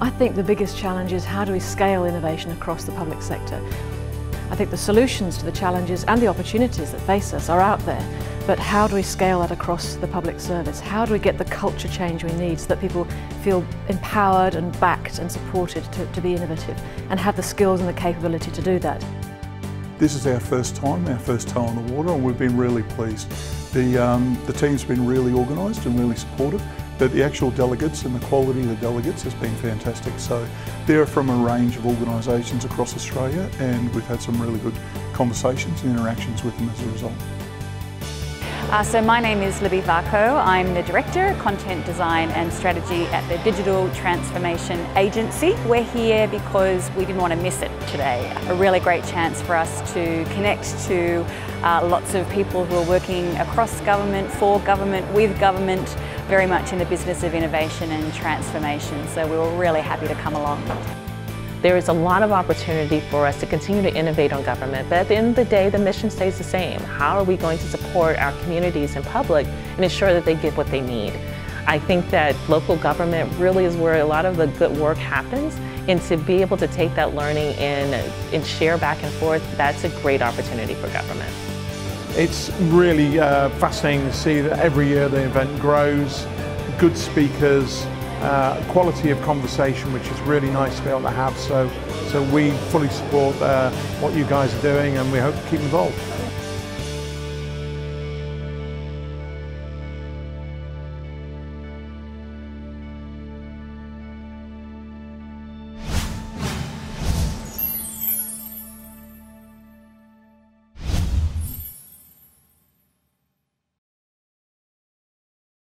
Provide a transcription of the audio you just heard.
I think the biggest challenge is how do we scale innovation across the public sector? I think the solutions to the challenges and the opportunities that face us are out there, but how do we scale that across the public service? How do we get the culture change we need so that people feel empowered and backed and supported to, to be innovative and have the skills and the capability to do that? This is our first time, our first toe on the water, and we've been really pleased. The, um, the team's been really organised and really supportive, but the actual delegates and the quality of the delegates has been fantastic. So they're from a range of organisations across Australia, and we've had some really good conversations and interactions with them as a result. Uh, so my name is Libby Varco. I'm the Director, of Content Design and Strategy at the Digital Transformation Agency. We're here because we didn't want to miss it today. A really great chance for us to connect to uh, lots of people who are working across government, for government, with government, very much in the business of innovation and transformation. So we were really happy to come along. There is a lot of opportunity for us to continue to innovate on government, but at the end of the day, the mission stays the same. How are we going to support our communities and public and ensure that they get what they need? I think that local government really is where a lot of the good work happens, and to be able to take that learning and, and share back and forth, that's a great opportunity for government. It's really uh, fascinating to see that every year the event grows, good speakers, uh, quality of conversation, which is really nice to be able to have. So, so we fully support uh, what you guys are doing and we hope to keep involved.